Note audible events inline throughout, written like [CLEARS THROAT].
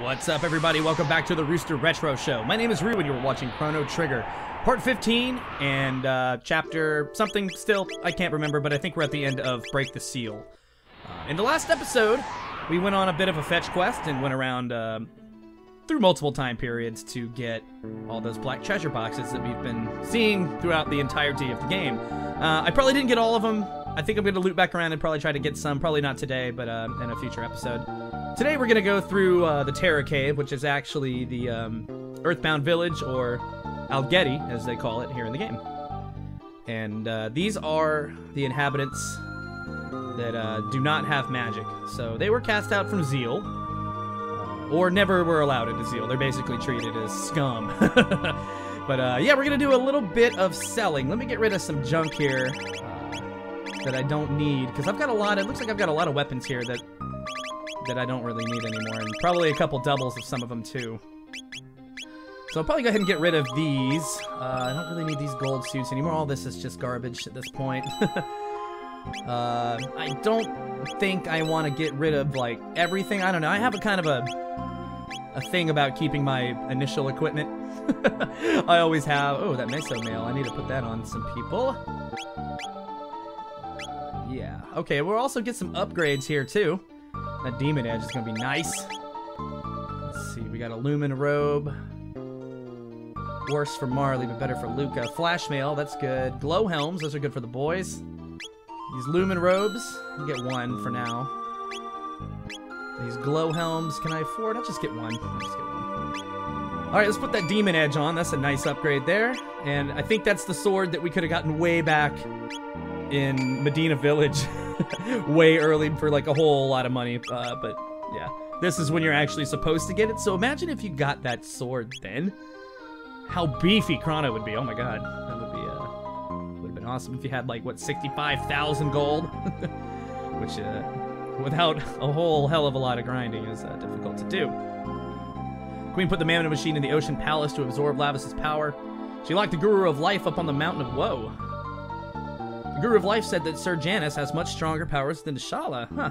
What's up, everybody? Welcome back to the Rooster Retro Show. My name is Rue, and you are watching Chrono Trigger, Part 15, and uh, chapter something still, I can't remember, but I think we're at the end of Break the Seal. Uh, in the last episode, we went on a bit of a fetch quest and went around uh, through multiple time periods to get all those black treasure boxes that we've been seeing throughout the entirety of the game. Uh, I probably didn't get all of them. I think I'm going to loop back around and probably try to get some. Probably not today, but uh, in a future episode. Today we're going to go through uh, the Terra Cave, which is actually the um, Earthbound Village, or Algetty, as they call it here in the game. And uh, these are the inhabitants that uh, do not have magic. So they were cast out from Zeal, or never were allowed into Zeal. They're basically treated as scum. [LAUGHS] but uh, yeah, we're going to do a little bit of selling. Let me get rid of some junk here uh, that I don't need, because I've got a lot, it looks like I've got a lot of weapons here that that I don't really need anymore, and probably a couple doubles of some of them too. So I'll probably go ahead and get rid of these. Uh, I don't really need these gold suits anymore. All this is just garbage at this point. [LAUGHS] uh, I don't think I want to get rid of, like, everything. I don't know. I have a kind of a, a thing about keeping my initial equipment. [LAUGHS] I always have. Oh, that meso mail. I need to put that on some people. Yeah. Okay, we'll also get some upgrades here, too. That demon edge is gonna be nice. Let's see, we got a Lumin Robe. Worse for Marle, but better for Lucca. Flash mail, that's good. Glow helms, those are good for the boys. These Lumin Robes, get one for now. These glow helms, can I afford? I'll just get one. I'll just get one. All right, let's put that demon edge on. That's a nice upgrade there. And I think that's the sword that we could have gotten way back in Medina Village. [LAUGHS] [LAUGHS] way early for like a whole lot of money. Uh, but yeah, this is when you're actually supposed to get it. So imagine if you got that sword then. How beefy Crono would be. Oh my god, that would be uh, would have been awesome if you had like what 65,000 gold, [LAUGHS] which uh, without a whole hell of a lot of grinding is uh, difficult to do. Queen put the Mammon machine in the Ocean Palace to absorb Lavos's power. She locked the Guru of Life up on the Mountain of Woe. Guru of Life said that Sir Janus has much stronger powers than Schala. Huh.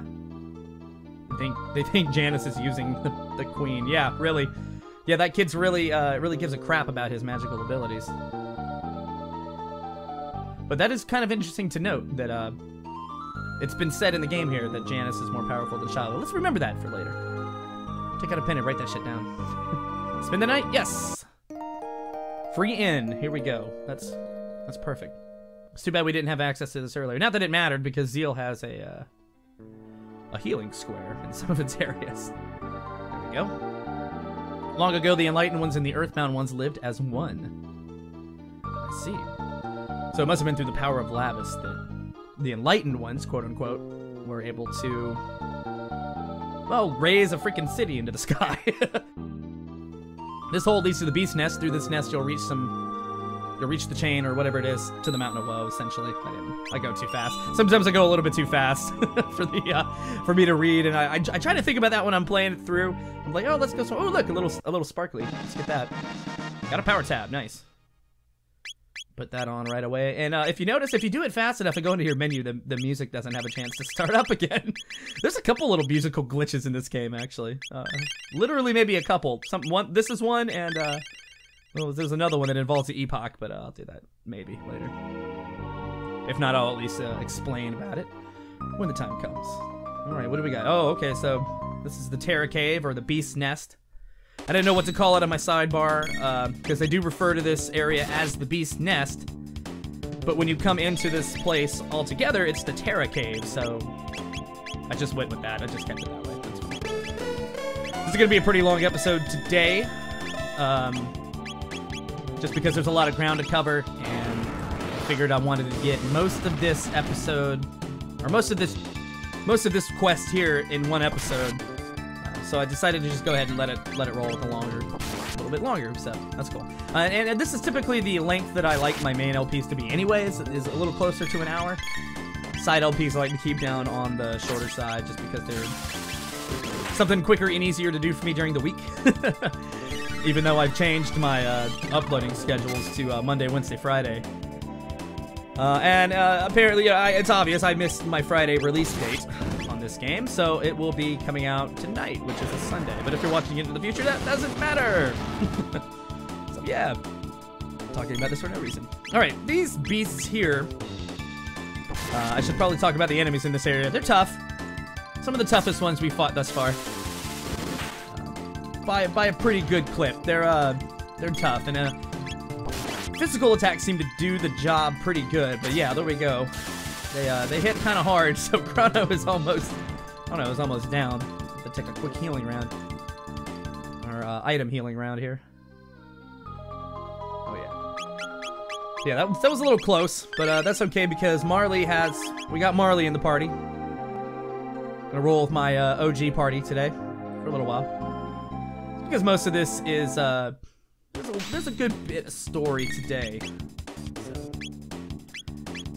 They think they think Janus is using the, [LAUGHS] the Queen. Yeah, really. Yeah, that kid's really uh, really gives a crap about his magical abilities. But that is kind of interesting to note that uh, it's been said in the game here that Janus is more powerful than Schala. Let's remember that for later. Take out a pen and write that shit down. [LAUGHS] Spend the night? Yes. Free in. Here we go. That's that's perfect. It's too bad we didn't have access to this earlier. Not that it mattered, because Zeal has a, uh, a healing square in some of its [LAUGHS] areas. There we go. Long ago, the Enlightened ones and the Earthbound ones lived as one. I see. So it must have been through the power of Lavos that the Enlightened ones, quote-unquote, were able to, well, raise a freaking city into the [LAUGHS] sky. [LAUGHS] this hole leads to the Beast Nest. Through this nest, you'll reach some You'll reach the chain or whatever it is to the Mountain of Woe. Essentially, I, I go too fast. Sometimes I go a little bit too fast [LAUGHS] for the uh, for me to read, and I, I, I try to think about that when I'm playing it through. I'm like, oh, let's go. So, oh, look, a little a little sparkly. Let's get that. Got a power tab. Nice. Put that on right away. And uh, if you notice, if you do it fast enough and go into your menu, the, the music doesn't have a chance to [LAUGHS] start up again. [LAUGHS] There's a couple little musical glitches in this game, actually. Uh, literally, maybe a couple. Some one. This is one, and. Well, there's another one that involves the epoch, but uh, I'll do that maybe later. If not, I'll at least uh, explain about it when the time comes. All right, what do we got? Oh, okay, so this is the Terra Cave or the Beast Nest. I didn't know what to call it on my sidebar because uh, do refer to this area as the Beast Nest. But when you come into this place altogether, it's the Terra Cave, so I just went with that. I just kept it that way. This is going to be a pretty long episode today. Um, just because there's a lot of ground to cover, and I figured I wanted to get most of this episode, or most of this, most of this quest here in one episode. Uh, so I decided to just go ahead and let it let it roll a longer, a little bit longer. So that's cool. Uh, and, and, this is typically the length that I like my main LPs to be, anyways. Is a little closer to an hour. Side LPs I like to keep down on the shorter side, just because they're something quicker and easier to do for me during the week. [LAUGHS] even though I've changed my uh, uploading schedules to uh, Monday, Wednesday, Friday. Uh, and uh, apparently, I, it's obvious I missed my Friday release date on this game, so it will be coming out tonight, which is a Sunday. But if you're watching it in the future, that doesn't matter. [LAUGHS] so yeah, talking about this for no reason. All right, these beasts here. Uh, I should probably talk about the enemies in this area. They're tough. Some of the toughest ones we fought thus far. By by a pretty good clip. They're uh they're tough and uh physical attacks seem to do the job pretty good. But yeah, there we go. They uh they hit kind of hard, [LAUGHS] so Crono is almost oh no, is almost down. To take a quick healing round or uh, item healing round here. Oh yeah. Yeah, that, was- that was a little close, but uh, that's okay because Marle has. We got Marle in the party. Gonna roll with my uh, OG party today for a little while. Because most of this is. Uh, there's, a, there's a good bit of story today. So,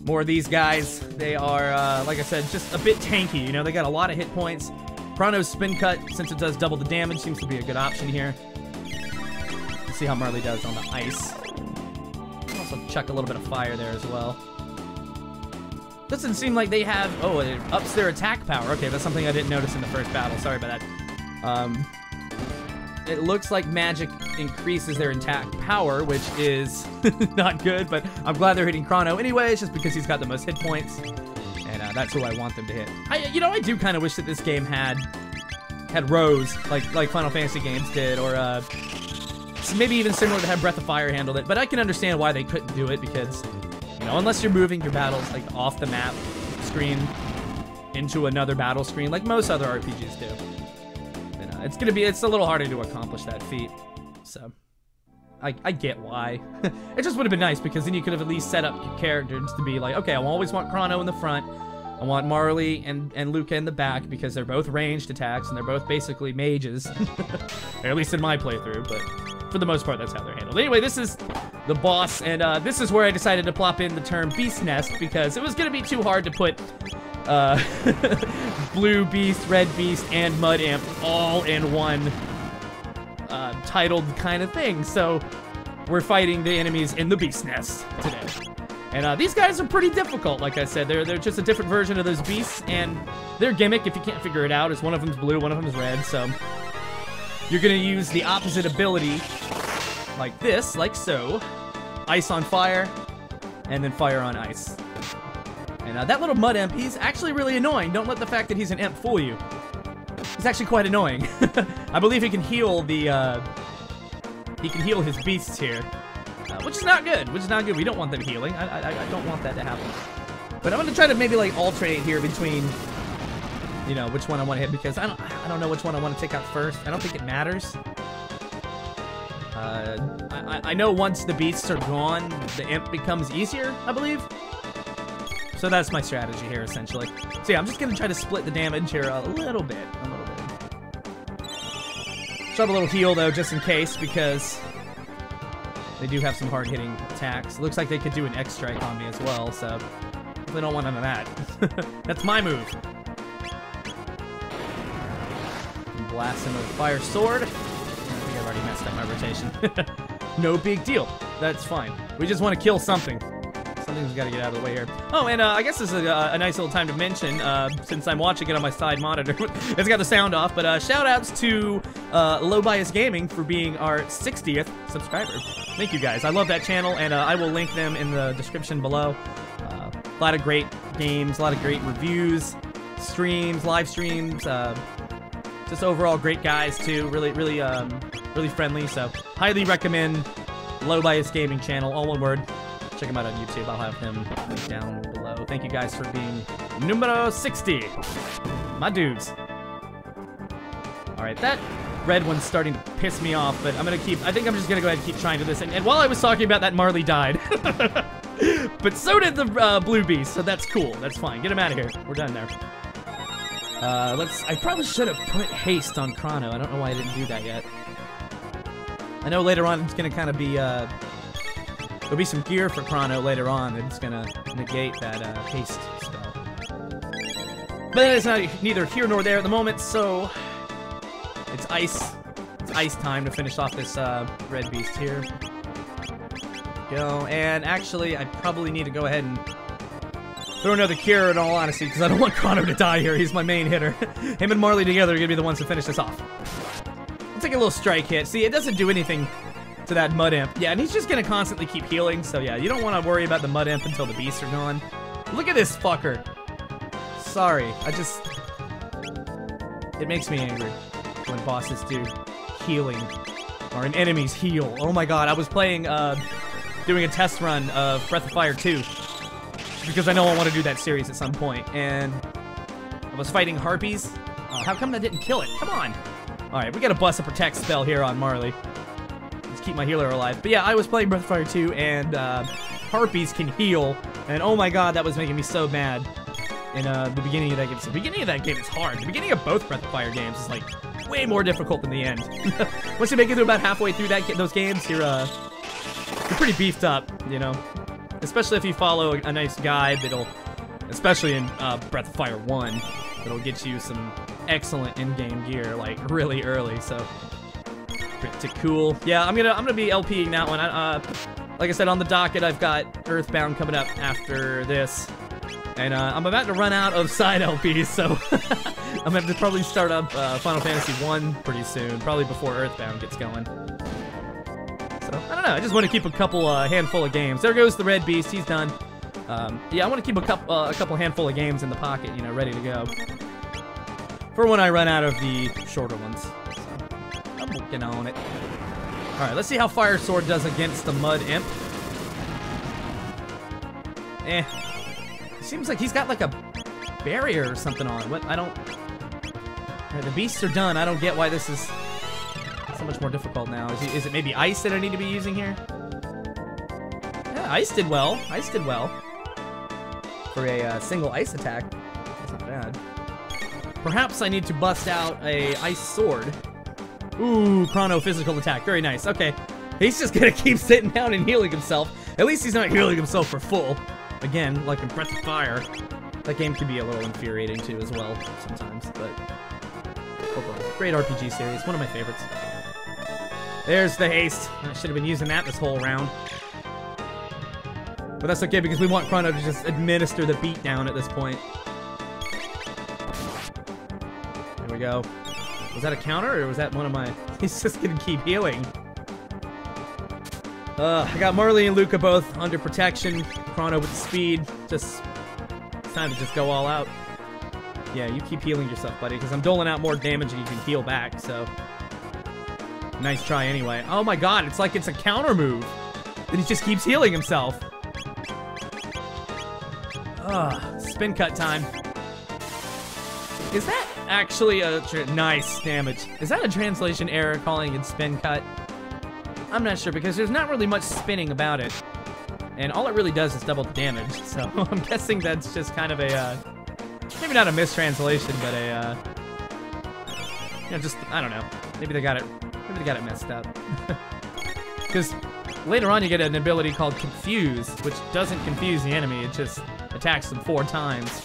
more of these guys. They are, uh, like I said, just a bit tanky. You know, they got a lot of hit points. Crono's spin cut, since it does double the damage, seems to be a good option here. Let's see how Marle does on the ice. Also chuck a little bit of fire there as well. Doesn't seem like they have. Oh, it ups their attack power. Okay, that's something I didn't notice in the first battle. Sorry about that. Um, it looks like magic increases their attack power, which is [LAUGHS] not good. But I'm glad they're hitting Crono anyways, just because he's got the most hit points, and uh, that's who I want them to hit. I, you know, I do kind of wish that this game had had rows like like Final Fantasy games did, or uh, maybe even similar to how Breath of Fire handled it. But I can understand why they couldn't do it because you know, unless you're moving your battles like off the map screen into another battle screen, like most other RPGs do, it's gonna be it's a little harder to accomplish that feat. So. I, I get why. [LAUGHS] it just would have been nice because then you could have at least set up your characters to be like, okay, I always want Crono in the front. I want Marle and, and Lucca in the back because they're both ranged attacks and they're both basically mages. or [LAUGHS] at least in my playthrough, but for the most part, that's how they're handled. Anyway, this is the boss, and uh, this is where I decided to plop in the term Beast Nest because it was going to be too hard to put uh, [LAUGHS] Blue Beast, Red Beast, and Mud Imp all in one uh, titled kind of thing. So we're fighting the enemies in the Beast Nest today. And uh, these guys are pretty difficult, like I said. They're, they're just a different version of those beasts, and their gimmick, if you can't figure it out, is one of them's blue, one of them's red, so... You're gonna use the opposite ability, like this, like so. Ice on fire, and then fire on ice. And uh, that little mud imp, he's actually really annoying. Don't let the fact that he's an imp fool you. He's actually quite annoying. [LAUGHS] I believe he can heal the, uh, he can heal his beasts here. Uh, which is not good, which is not good. We don't want them healing. I, I, I don't want that to happen. But I'm gonna try to maybe like alternate here between, you know, which one I want to hit because I don't, I don't know which one I want to take out first. I don't think it matters. Uh, I, I- I know once the beasts are gone, the imp becomes easier, I believe. So that's my strategy here, essentially. So yeah, I'm just gonna try to split the damage here a little bit, a little bit. Shove a little heal though, just in case, because they do have some hard-hitting attacks. Looks like they could do an X strike on me as well, so they don't want none of that. [LAUGHS] That's my move. Blast him with a fire sword. I think I've already messed up my rotation. [LAUGHS] no big deal. That's fine. We just want to kill something. Something's got to get out of the way here. Oh, and uh, I guess this is a, a nice little time to mention, uh, since I'm watching it on my side monitor, [LAUGHS] it's got the sound off, but uh, shout outs to uh, Low Bias Gaming for being our 60th subscriber. Thank you guys. I love that channel, and uh, I will link them in the description below. Uh, a lot of great games, a lot of great reviews, streams, live streams, uh, just overall great guys too. Really, really, um, really friendly. So highly recommend Low Bias Gaming channel, all one word. Check him out on YouTube. I'll have him down below. Thank you guys for being numero 60. My dudes. All right, that red one's starting to piss me off, but I'm gonna keep. I think I'm just gonna go ahead and keep trying to this. And, and while I was talking about that, Marle died. [LAUGHS] but so did the uh, blue beast, so that's cool. That's fine. Get him out of here. We're done there. Uh, let's. I probably should have put haste on Crono. I don't know why I didn't do that yet. I know later on it's gonna kind of be. Uh, there'll be some gear for Crono later on that's gonna negate that uh, haste spell. But it's not neither here nor there at the moment. So it's ice. It's ice time to finish off this uh, red beast here. Go and actually, I probably need to go ahead and throw another cure in all honesty, because I don't [LAUGHS] want Crono to die here. He's my main hitter. [LAUGHS] Him and Marle together are to be the ones to finish this off. Let's take a little strike hit. See, it doesn't do anything to that Mud Imp. Yeah, and he's just to constantly keep healing, so yeah, you don't want to worry about the Mud Imp until the beasts are gone. Look at this fucker. Sorry, I just... It makes me angry when bosses do healing or an enemy's heal. Oh my god, I was playing, uh, doing a test run of Breath of Fire 2 because I know I want to do that series at some point, and I was fighting harpies. Uh, how come that didn't kill it? Come on. All right, we got to bust a protect spell here on Marle. Keep my healer alive. But yeah, I was playing Breath of Fire 2, and uh, harpies can heal, and oh my god, that was making me so mad in uh, the beginning of that game. So the beginning of that game is hard. The beginning of both Breath of Fire games is like way more difficult than the end. [LAUGHS] Once you make it to about halfway through that those games, you're uh, you're pretty beefed up, you know. Especially if you follow a nice guide that'll, especially in uh, Breath of Fire 1, that'll get you some excellent in-game gear like really early. So pretty cool. Yeah, I'm gonna I'm gonna be LPing that one. Uh, like I said on the docket, I've got Earthbound coming up after this. And uh, I'm about to run out of side [LAUGHS] LPs, so [LAUGHS] I'm gonna have to probably start up uh, Final Fantasy 1 pretty soon, probably before Earthbound gets going. So, I don't know, I just want to keep a couple uh, handful of games. There goes the Red Beast, he's done. Um, yeah, I want to keep a couple, uh, a couple handful of games in the pocket, you know, ready to go. For when I run out of the shorter ones. Working on it. Alright, let's see how Fire Sword does against the Mud Imp. Eh, Seems like he's got like a barrier or something on. What? I don't... the beasts are done. I don't get why this is so much more difficult now. Is, he, is it maybe ice that I need to be using here? Yeah, ice did well. Ice did well. For a uh, single ice attack. That's not bad. Perhaps I need to bust out a ice sword. Ooh, crono physical attack. Very nice. Okay. He's just gonna [LAUGHS] keep sitting down and healing himself. At least he's not healing himself for full. Again, like in Breath of Fire, that game can be a little infuriating too as well sometimes, but overall, great RPG series, one of my favorites. There's the haste. I should have been using that this whole round. But that's okay because we want Crono to just administer the beatdown at this point. There we go. Was that a counter or was that one of my... [LAUGHS] He's just gonna keep healing. Uh, I got Marle and Lucca both under protection. Crono with the speed. Just, it's time to just go all out. Yeah, you keep healing yourself, buddy, because I'm doling out more damage and you can heal back, so. Nice try anyway. Oh my god, it's like it's a counter move. And he just keeps healing himself. Ugh, spin cut time. Is that actually a nice damage? Is that a translation error calling it spin cut? I'm not sure because there's not really much spinning about it. And all it really does is double the damage. So [LAUGHS] I'm guessing that's just kind of a, uh, maybe not a mistranslation, but a, uh, you know, just, I don't know. Maybe they got it, maybe they got it messed up. [LAUGHS] Because later on you get an ability called Confuse, which doesn't confuse the enemy. It just attacks them four times.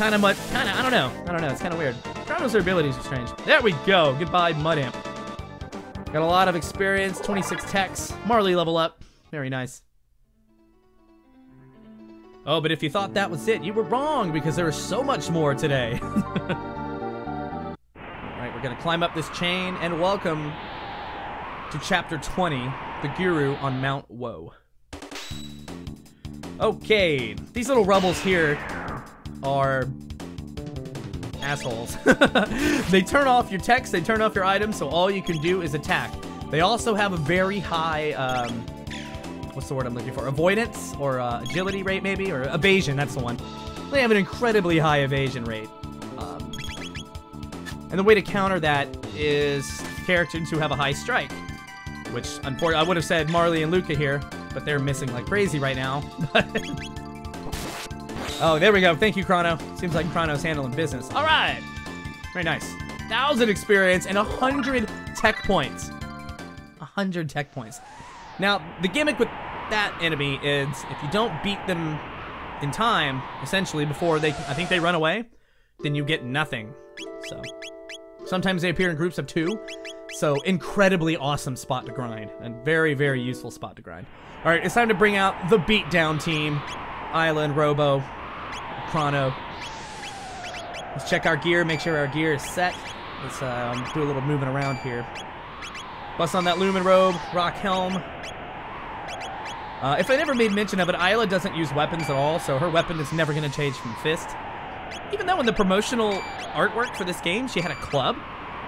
Kind of much, kind of, I don't know. I don't know. It's kind of weird. Crono's abilities are strange. There we go. Goodbye, Mud Imp. Got a lot of experience, 26 techs. Marle level up. Very nice. Oh, but if you thought that was it, you were wrong because there is so much more today. [LAUGHS] Alright, we're gonna climb up this chain and welcome to chapter 20, the Guru on Mount Woe. Okay, these little rubbles here are assholes. [LAUGHS] they turn off your text, they turn off your items, so all you can do is attack. They also have a very high, um, what's the word I'm looking for? Avoidance or uh, agility rate, maybe? Or evasion, that's the one. They have an incredibly high evasion rate. Um, and the way to counter that is characters who have a high strike. Which, unfortunately, I would have said Marle and Lucca here, but they're missing like crazy right now. [LAUGHS] Oh, there we go. Thank you, Crono. Seems like Crono's handling business. All right. Very nice. Thousand experience and a hundred tech points. A hundred tech points. Now, the gimmick with that enemy is if you don't beat them in time, essentially before they, I think they run away, then you get nothing. So, sometimes they appear in groups of two. So, incredibly awesome spot to grind. And very, very useful spot to grind. All right, it's time to bring out the beatdown team. Island, Robo, Crono. Let's check our gear, make sure our gear is set. Let's um, do a little moving around here. Bust on that Lumin Robe, Rock Helm. Uh, if I never made mention of it, Ayla doesn't use weapons at all, so her weapon is never going to change from fist. Even though in the promotional artwork for this game, she had a club.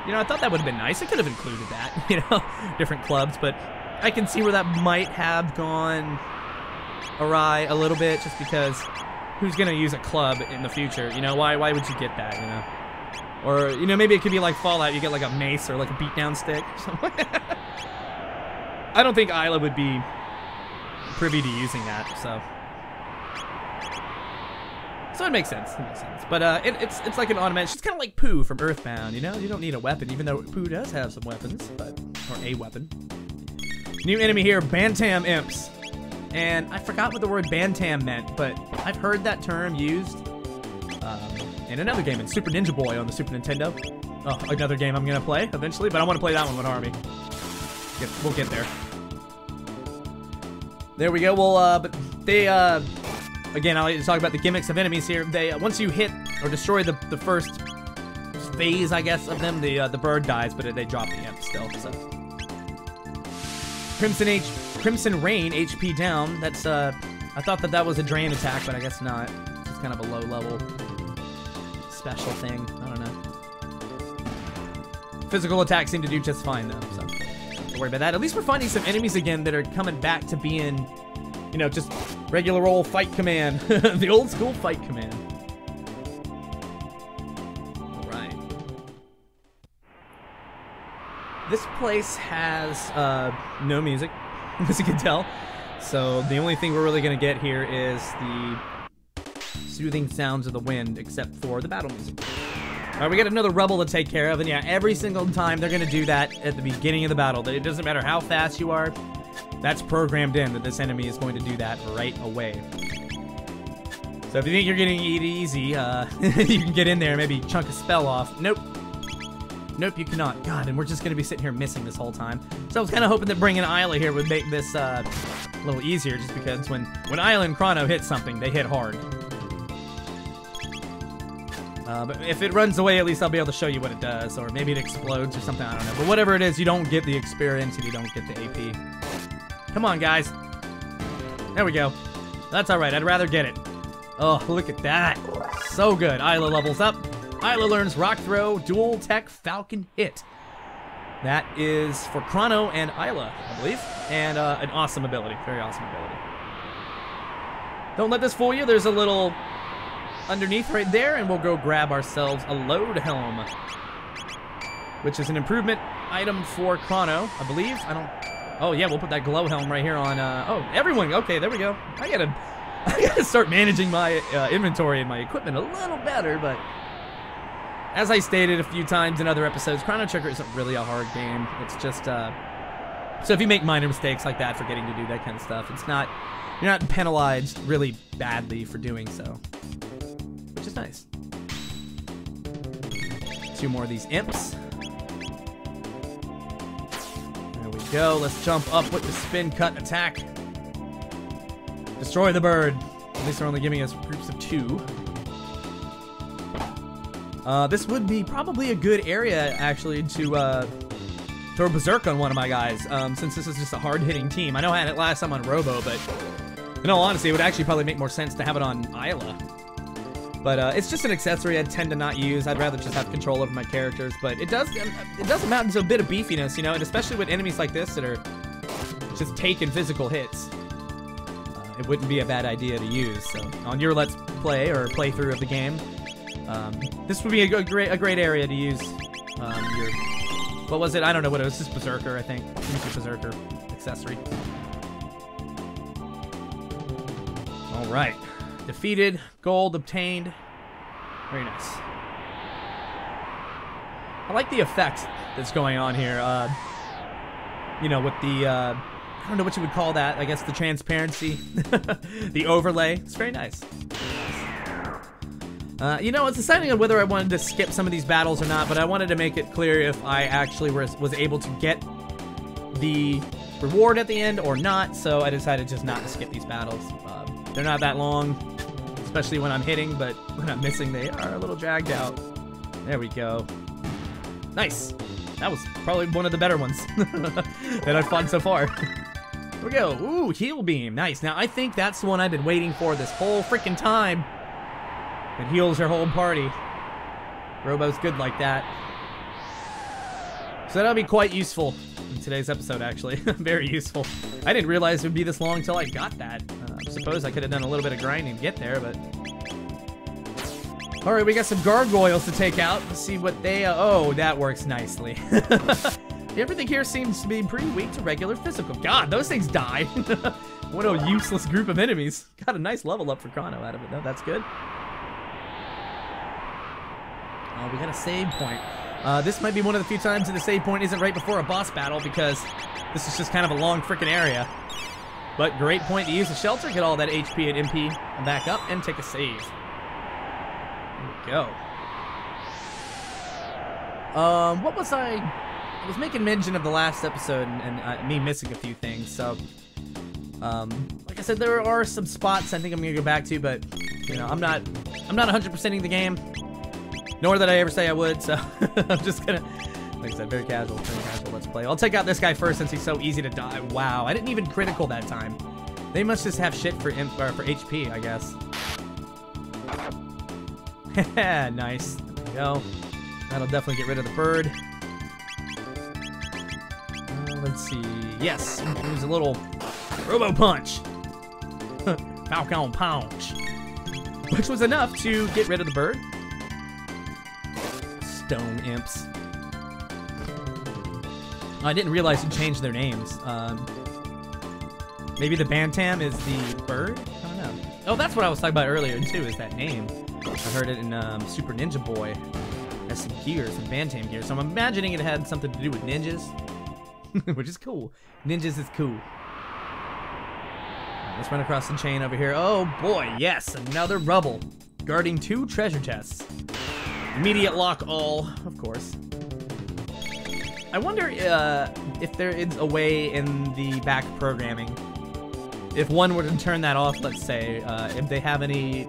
You know, I thought that would have been nice. I could have included that, [LAUGHS] you know, different clubs, but I can see where that might have gone awry a little bit just because who's to use a club in the future? You know, why, why would you get that, you know? Or, you know, maybe it could be like Fallout, you get like a mace or like a beatdown stick or [LAUGHS] something. I don't think Ayla would be privy to using that, so. So it makes sense. It makes sense. But uh, it, it's it's like an automatic. She's kind of like Poo from Earthbound. You know, you don't need a weapon, even though Poo does have some weapons, but or a weapon. New enemy here, Bantam Imps, and I forgot what the word Bantam meant, but I've heard that term used um, in another game, in Super Ninja Boy on the Super Nintendo. Oh, another game I'm gonna play eventually, but I want to play that one with Army. Get, we'll get there. There we go. Well, uh, but they, uh, again, I like to talk about the gimmicks of enemies here. They, uh, once you hit or destroy the, the first phase, I guess, of them, the uh, the bird dies, but they drop the imp still. So, Crimson H, Crimson Rain, HP down. That's uh, I thought that that was a drain attack, but I guess not. It's kind of a low level special thing. I don't know. Physical attacks seem to do just fine though. So don't worry about that. At least we're finding some enemies again that are coming back to being, you know, just regular old fight command. [LAUGHS] the old school fight command. This place has uh, no music, [LAUGHS] as you can tell. So the only thing we're really going to get here is the soothing sounds of the wind, except for the battle music. Alright, we got another rubble to take care of, and yeah, every single time they're gonna do that at the beginning of the battle. It doesn't matter how fast you are, that's programmed in that this enemy is going to do that right away. So if you think you're getting it easy, uh, [LAUGHS] you can get in there and maybe chunk a spell off. Nope. Nope, you cannot. God, and we're just gonna be sitting here missing this whole time. So I was kind of hoping that bringing Ayla here would make this uh, a little easier, just because when when Ayla and Crono hit something, they hit hard. Uh, but if it runs away, at least I'll be able to show you what it does, or maybe it explodes or something, I don't know. But whatever it is, you don't get the experience and you don't get the AP. Come on, guys. There we go. That's alright, I'd rather get it. Oh, look at that. So good. Ayla levels up. Ayla learns Rock Throw, Dual Tech Falcon Hit. That is for Crono and Ayla, I believe. And uh, an awesome ability. Very awesome ability. Don't let this fool you. There's a little underneath right there, and we'll go grab ourselves a Lode Helm, which is an improvement item for Crono, I believe. I don't. Oh yeah, we'll put that glow helm right here on. Uh, oh, everyone. Okay, there we go. I gotta, [LAUGHS] I gotta start managing my uh, inventory and my equipment a little better, but. As I stated a few times in other episodes, Chrono Trigger isn't really a hard game. It's just, uh, so if you make minor mistakes like that, forgetting to do that kind of stuff, it's not, you're not penalized really badly for doing so which is nice. Two more of these imps. There we go. Let's jump up with the spin cut attack. Destroy the bird. At least they're only giving us groups of two. Uh, this would be probably a good area, actually, to uh, throw Berserk on one of my guys, um, since this is just a hard-hitting team. I know I had it last time on Robo, but in all honesty, it would actually probably make more sense to have it on Ayla. But uh, it's just an accessory I tend to not use. I'd rather just have control over my characters. But it does it does amount to a bit of beefiness, you know, and especially with enemies like this that are just taking physical hits. Uh, it wouldn't be a bad idea to use. So on your Let's Play or playthrough of the game, um, this would be a, great a great area to use um, your what was it? I don't know what it was. Just Berserker, I think. Use your Berserker accessory. All right. Defeated, gold obtained. Very nice. I like the effect that's going on here. Uh, you know, with the, uh, I don't know what you would call that. I guess the transparency, [LAUGHS] the overlay. It's very nice. Uh, you know, it's deciding on whether I wanted to skip some of these battles or not, but I wanted to make it clear if I actually was, was able to get the reward at the end or not, so I decided just not to skip these battles. Um, They're not that long, especially when I'm hitting, but when I'm missing, they are a little dragged out. There we go. Nice. That was probably one of the better ones [LAUGHS] that I've fought so far. [LAUGHS] Here we go. Ooh, heal beam. Nice. Now, I think that's the one I've been waiting for this whole freaking time. It heals your whole party. Robo's good like that. So that'll be quite useful in today's episode, actually. [LAUGHS] Very useful. I didn't realize it would be this long until I got that. Uh, I suppose I could have done a little bit of grinding to get there, but... Alright, we got some gargoyles to take out. Let's see what they... Uh, oh, that works nicely. [LAUGHS] Everything here seems to be pretty weak to regular physical. God, those things die. [LAUGHS] what a useless group of enemies. Got a nice level up for Crono out of it, though. That's good. Oh, we got a save point. Uh, this might be one of the few times that the save point isn't right before a boss battle because this is just kind of a long freaking area. But great point to use the shelter, get all that HP and MP back up, and take a save. Go. Um, what was I? I was making mention of the last episode and, and uh, me missing a few things. So, um, like I said, there are some spots I think I'm gonna go back to, but you know, I'm not, I'm not 100%ing the game. Nor did I ever say I would, so [LAUGHS] I'm just gonna, like I said, very casual, very casual, let's play. I'll take out this guy first since he's so easy to die. Wow, I didn't even critical that time. They must just have shit for, or for HP, I guess. [LAUGHS] nice, there we go. That'll definitely get rid of the bird. Uh, let's see, yes, use a little Robo Punch. [LAUGHS] Falcon Punch. Which was enough to get rid of the bird stone imps. I didn't realize you changed their names. Um, maybe the Bantam is the bird? I don't know. Oh, that's what I was talking about earlier, too, is that name. I heard it in um, Super Ninja Boy. Has some gears, some Bantam gear. So I'm imagining it had something to do with ninjas, [LAUGHS] which is cool. Ninjas is cool. Right, let's run across the chain over here. Oh boy, yes, another rubble. Guarding two treasure chests. Immediate lock all, of course. I wonder uh, if there is a way in the back programming, if one were to turn that off, let's say, uh, if they have any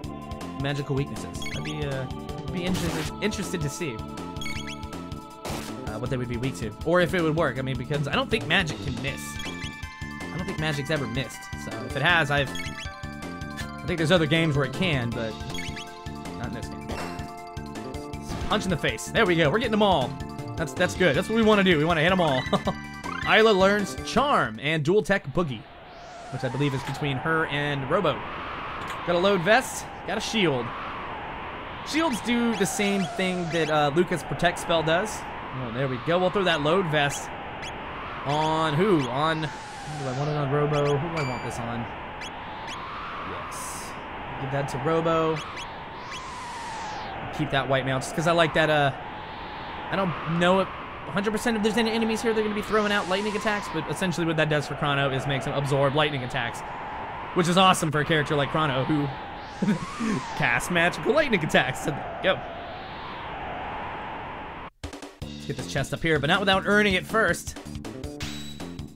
magical weaknesses. I'd be, uh, be interested, interested to see uh, what they would be weak to. Or if it would work. I mean, because I don't think magic can miss. I don't think magic's ever missed. So if it has, I've... I think there's other games where it can, but Punch in the face. There we go. We're getting them all. That's that's good. That's what we want to do. We want to hit them all. [LAUGHS] Ayla learns Charm and Dual Tech Boogie, which I believe is between her and Robo. Got a Lode Vest. Got a shield. Shields do the same thing that uh, Lucca's Protect spell does. Oh, there we go. We'll throw that Lode Vest on who? On. Do I want it on Robo? Who do I want this on? Yes. Give that to Robo keep that white mail just because I like that. Uh, I don't know it 100% if there's any enemies here they're going to be throwing out lightning attacks, but essentially what that does for Crono is makes him absorb lightning attacks, which is awesome for a character like Crono who [LAUGHS] casts magical lightning attacks. So, go. Let's get this chest up here, but not without earning it first.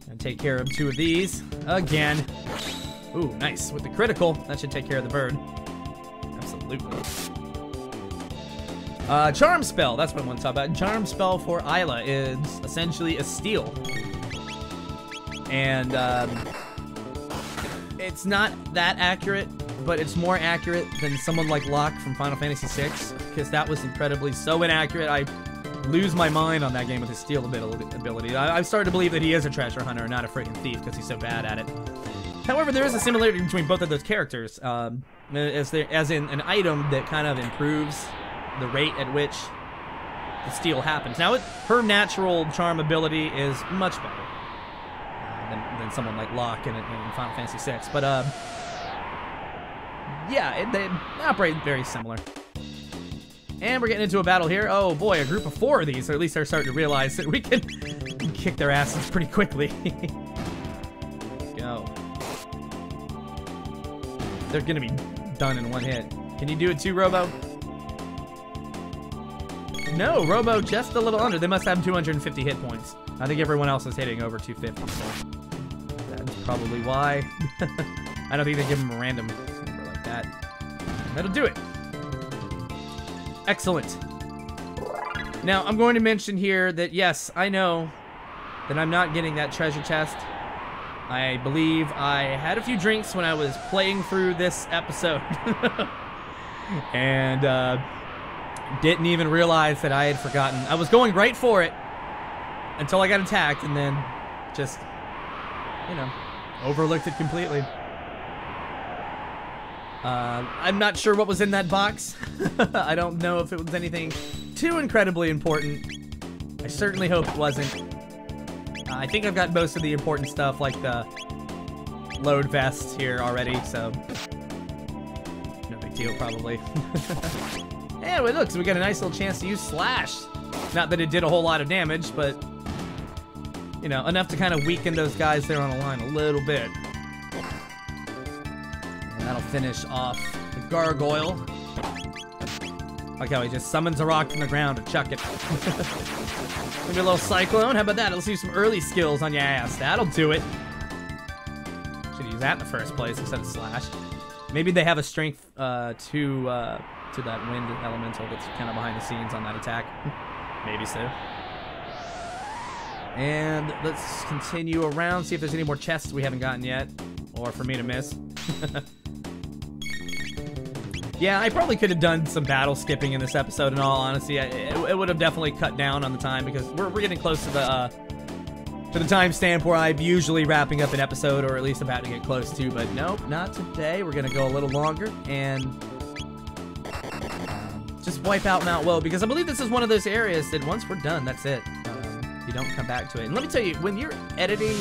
And take care of two of these again. Ooh, nice. With the critical, that should take care of the bird. Absolutely. Uh, Charm Spell, that's what I want to talk about. Charm Spell for Ayla is essentially a steal. And um, it's not that accurate, but it's more accurate than someone like Locke from Final Fantasy VI, because that was incredibly so inaccurate. I lose my mind on that game with his steal ability. I, I've started to believe that he is a treasure hunter, and not a freaking thief, because he's so bad at it. However, there is a similarity between both of those characters, um, as, there, as in an item that kind of improves the rate at which the steal happens. Now, it, her natural charm ability is much better uh, than, than, someone like Locke in, in Final Fantasy VI. But, uh, yeah, it, they operate very similar. And we're getting into a battle here. Oh boy, a group of four of these, or at least they're starting to realize that we can [LAUGHS] kick their asses pretty quickly. [LAUGHS] Go. They're gonna be done in one hit. Can you do it too, Robo? No, Robo just a little under. They must have 250 hit points. I think everyone else is hitting over 250, so that's probably why. [LAUGHS] I don't think they give him a random number like that. That'll do it. Excellent. Now, I'm going to mention here that, yes, I know that I'm not getting that treasure chest. I believe I had a few drinks when I was playing through this episode. [LAUGHS] and uh, didn't even realize that I had forgotten. I was going right for it until I got attacked and then just, you know, overlooked it completely. Uh, I'm not sure what was in that box. [LAUGHS] I don't know if it was anything too incredibly important. I certainly hope it wasn't. Uh, I think I've got most of the important stuff, like the Lode Vest here already, so no big deal, probably. [LAUGHS] anyway, look, so we got a nice little chance to use Slash. Not that it did a whole lot of damage, but, you know, enough to kind of weaken those guys there on the line a little bit. And That'll finish off the gargoyle. How he just summons a rock from the ground to chuck it. [LAUGHS] Maybe a little cyclone. How about that? Let's use some early skills on your ass. That'll do it. Should use that in the first place instead of slash. Maybe they have a strength uh, to uh, to that wind elemental that's kind of behind the scenes on that attack. Maybe so. And let's continue around, see if there's any more chests we haven't gotten yet, or for me to miss. [LAUGHS] Yeah, I probably could have done some battle skipping in this episode. In all honesty, I, it, it, would have definitely cut down on the time because we're, we're getting close to the uh, to the timestamp where I'm usually wrapping up an episode, or at least about to get close to. But nope, not today. We're gonna go a little longer and just wipe out Mount Woe because I believe this is one of those areas that once we're done, that's it. You don't come back to it. And let me tell you, when you're editing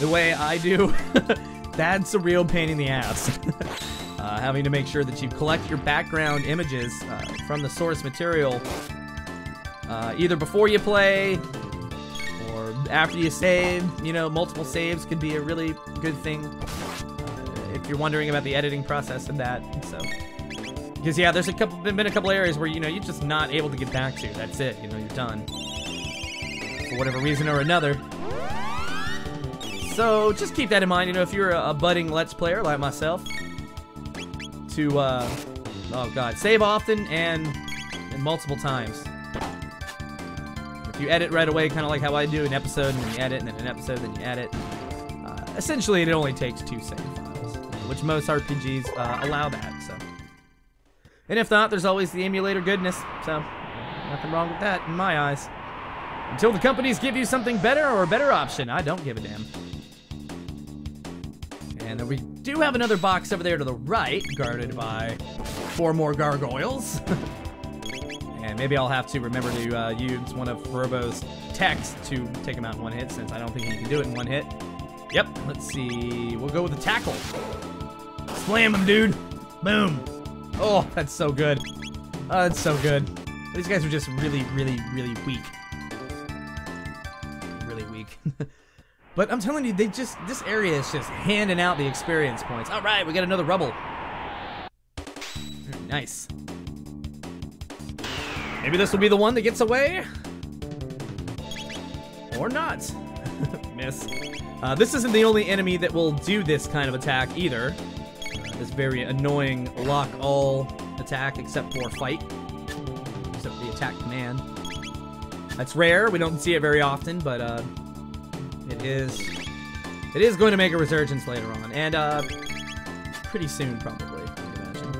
the way I do, [LAUGHS] that's a real pain in the ass. [LAUGHS] uh, having to make sure that you collect your background images uh, from the source material uh, either before you play or after you save. You know, multiple saves could be a really good thing uh, if you're wondering about the editing process of that. So, because yeah, there's a couple been a couple areas where you know you're just not able to get back to. That's it. You know, you're done for whatever reason or another. So just keep that in mind. You know, if you're a, a budding Let's Player like myself, to, uh, oh god, save often and, and multiple times. If you edit right away, kind of like how I do an episode, and then you edit, and then an episode, then you edit. Uh, essentially, it only takes two save files, which most RPGs uh, allow that. And if not, there's always the emulator goodness, so nothing wrong with that in my eyes. Until the companies give you something better or a better option, I don't give a damn. And then we do have another box over there to the right, guarded by four more gargoyles. [LAUGHS] and maybe I'll have to remember to uh, use one of Robo's techs to take him out in one hit, since I don't think he can do it in one hit. Yep, let's see. We'll go with the tackle. Slam him, dude. Boom. Oh, that's so good. Oh, that's so good. These guys are just really, really, really weak. Really weak. [LAUGHS] But I'm telling you, they just this area is just handing out the experience points. All right, we got another rubble. Nice. Maybe this will be the one that gets away, or not. [LAUGHS] Miss. Uh, this isn't the only enemy that will do this kind of attack either. This very annoying lock all attack, except for fight, except the attack command. That's rare. We don't see it very often, but uh, it is it is going to make a resurgence later on, and uh, pretty soon probably.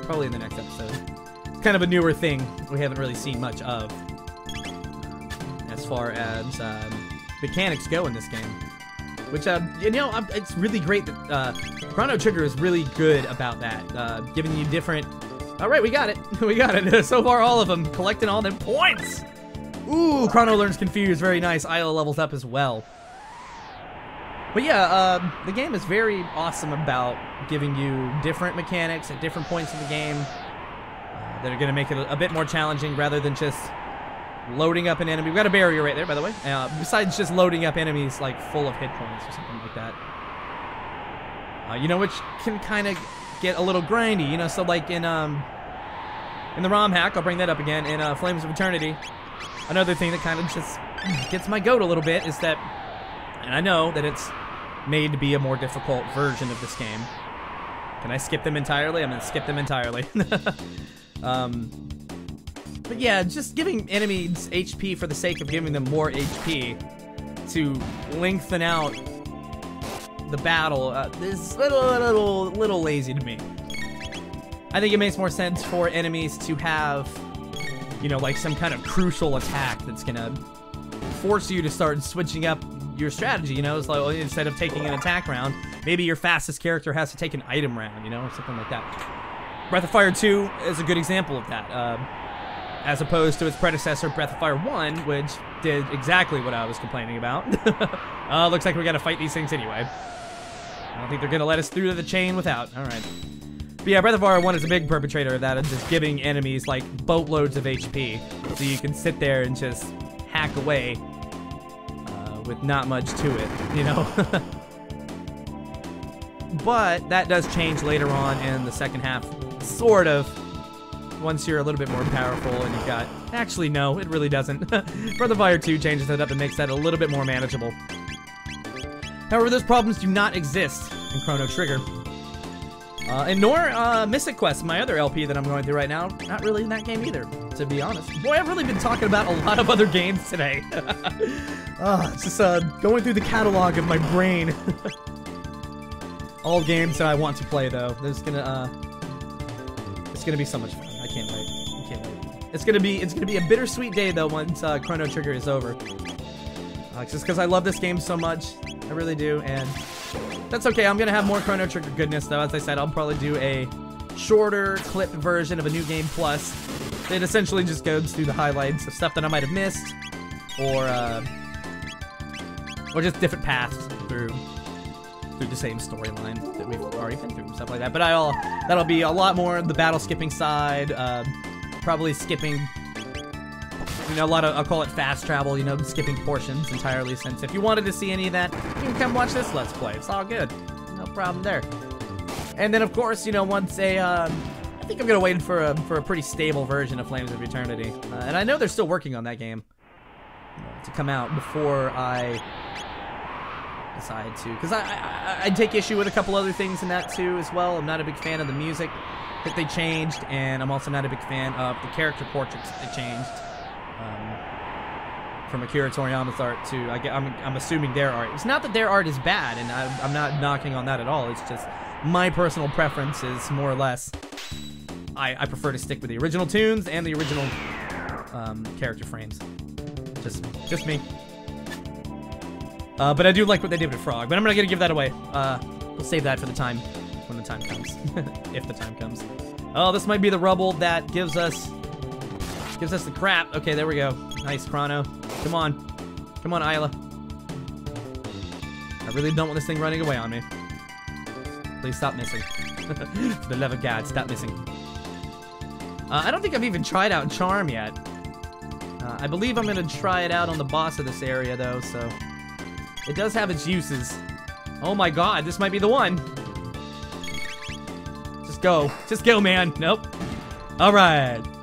Probably in the next episode. It's kind of a newer thing we haven't really seen much of as far as um, mechanics go in this game. Which, uh, you know, it's really great that uh, Chrono Trigger is really good about that, uh, giving you different. All right, we got it. [LAUGHS] we got it. [LAUGHS] so far, all of them collecting all them points. Ooh, Crono learns Confuse. Very nice. Ayla levels up as well. But yeah, uh, the game is very awesome about giving you different mechanics at different points in the game uh, that are going to make it a, bit more challenging rather than just loading up an enemy. We've got a barrier right there, by the way. Uh, besides just loading up enemies like full of hit points or something like that. Uh, you know, which can kind of get a little grindy. You know, so like in um in the ROM hack, I'll bring that up again in uh, Flames of Eternity. Another thing that kind of just gets my goat a little bit is that and I know that it's made to be a more difficult version of this game. Can I skip them entirely? I'm gonna skip them entirely. [LAUGHS] um, but yeah, just giving enemies HP for the sake of giving them more HP to lengthen out the battle uh, is a little, little, little lazy to me. I think it makes more sense for enemies to have, you know, like some kind of crucial attack that's gonna force you to start switching up your strategy. You know, it's like instead of taking an attack round, maybe your fastest character has to take an item round. You know, or something like that. Breath of Fire 2 is a good example of that. Uh, as opposed to its predecessor, Breath of Fire 1, which did exactly what I was complaining about. [LAUGHS] uh, looks like we gotta fight these things anyway. I don't think they're gonna let us through the chain without. Alright. But yeah, Breath of Fire 1 is a big perpetrator of that, and just giving enemies, like, boatloads of HP. So you can sit there and just hack away uh, with not much to it, you know? [LAUGHS] but that does change later on in the second half, sort of once you're a little bit more powerful and you've got... Actually, no, it really doesn't. [LAUGHS] Breath of Fire 2 changes it up and makes that a little bit more manageable. However, those problems do not exist in Chrono Trigger. Uh, and nor uh, Mystic Quest, my other LP that I'm going through right now, not really in that game either, to be honest. Boy, I've really been talking about a lot of other games today. uh, [LAUGHS] it's just uh, going through the catalog of my brain. [LAUGHS] All games that I want to play, though. There's gonna, uh, it's gonna be so much fun. I can't wait. I can't wait. It's gonna be, it's gonna be a bittersweet day though once uh, Chrono Trigger is over. Just because I love this game so much, I really do, and that's okay. I'm gonna have more Chrono Trigger goodness though. As I said, I'll probably do a shorter clip version of a new game plus. It essentially just goes through the highlights of stuff that I might have missed, or uh, or just different paths through through the same storyline that we've already been through and stuff like that. But I'll that'll be a lot more the battle skipping side, uh, probably skipping. You know, a lot of I'll call it fast travel. You know, skipping portions entirely. Since if you wanted to see any of that, you can come watch this Let's Play. It's all good, no problem there. And then of course, you know, once a um, I think I'm gonna wait for a for a pretty stable version of Flames of Eternity, uh, and I know they're still working on that game to come out before I decide to, because I, I I take issue with a couple other things in that too as well. I'm not a big fan of the music that they changed, and I'm also not a big fan of the character portraits that they changed. From Akira Toriyama's art to, I, am I'm assuming their art. It's not that their art is bad, and I, I'm not knocking on that at all. It's just my personal preference is more or less. I, I prefer to stick with the original tunes and the original um, character frames. Just, just me. Uh, but I do like what they did with Frog. But I'm not gonna give that away. Uh, we'll save that for the time when the time comes, [LAUGHS] if the time comes. Oh, this might be the rubble that gives us gives us the crap. Okay, there we go. Nice, Crono. Come on, come on, Ayla. I really don't want this thing running away on me. Please stop missing. [LAUGHS] the love of God, stop missing. Uh, I don't think I've even tried out Charm yet. Uh, I believe I'm gonna try it out on the boss of this area though, so it does have its uses. Oh my god, this might be the one. Just go. Just go, man. Nope. Alright.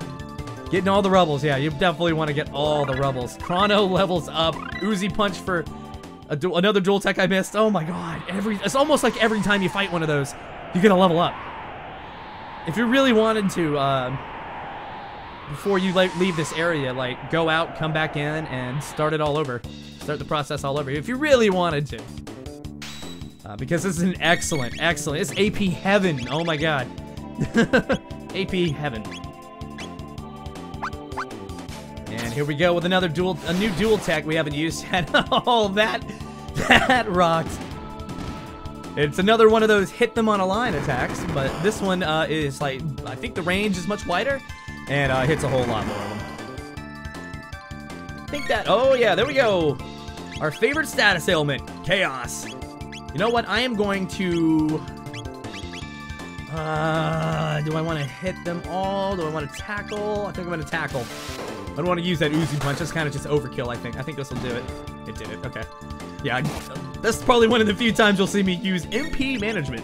Getting all the rubbles. Yeah, you definitely want to get all the rubbles. Crono levels up. Uzi punch for du another dual tech I missed. Oh my god. Every It's almost like every time you fight one of those, you're going to level up. If you really wanted to, uh, before you like leave this area, like go out, come back in, and start it all over. Start the process all over if you really wanted to. Uh, because this is an excellent, excellent. It's AP heaven. Oh my god. [LAUGHS] AP heaven. Here we go with another dual, a new dual tech we haven't used yet. [LAUGHS] oh, that, that rocks. It's another one of those hit them on a line attacks, but this one uh, is like, I think the range is much wider and uh, hits a whole lot more of them. I think that, oh yeah, there we go. Our favorite status ailment, chaos. You know what, I am going to, uh, do I want to hit them all? Do I want to tackle? I think I'm going to tackle. I don't want to use that Uzi punch. That's kind of just overkill, I think. I think this will do it. It did it. Okay. Yeah, that's probably one of the few times you'll see me use MP management.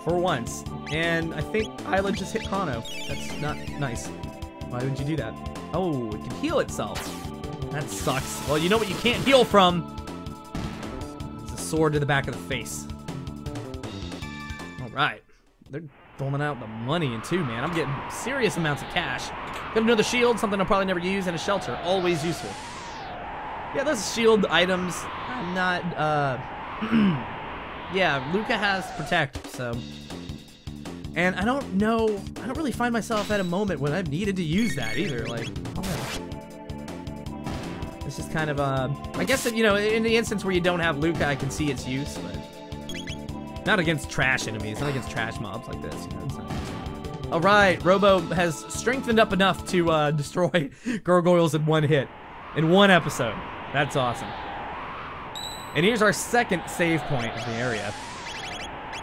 [LAUGHS] For once. And I think Ayla just hit Crono. That's not nice. Why would you do that? Oh, it can heal itself. That sucks. Well, you know what you can't heal from? It's a sword to the back of the face. All right. They're doling out the money in two, man. I'm getting serious amounts of cash. Got another shield, something I'll probably never use, and a shelter. Always useful. Yeah, those shield items, I'm not, uh... [CLEARS THROAT] yeah, Lucca has Protect, so... And I don't know, I don't really find myself at a moment when I've needed to use that either. Like, oh, it's just kind of, uh, I guess, you know, in the instance where you don't have Lucca, I can see its use, but not against trash enemies, not against trash mobs like this. You know, All right, Robo has strengthened up enough to uh, [LAUGHS] destroy gargoyles in one hit, in one episode. That's awesome. And here's our second save point of the area.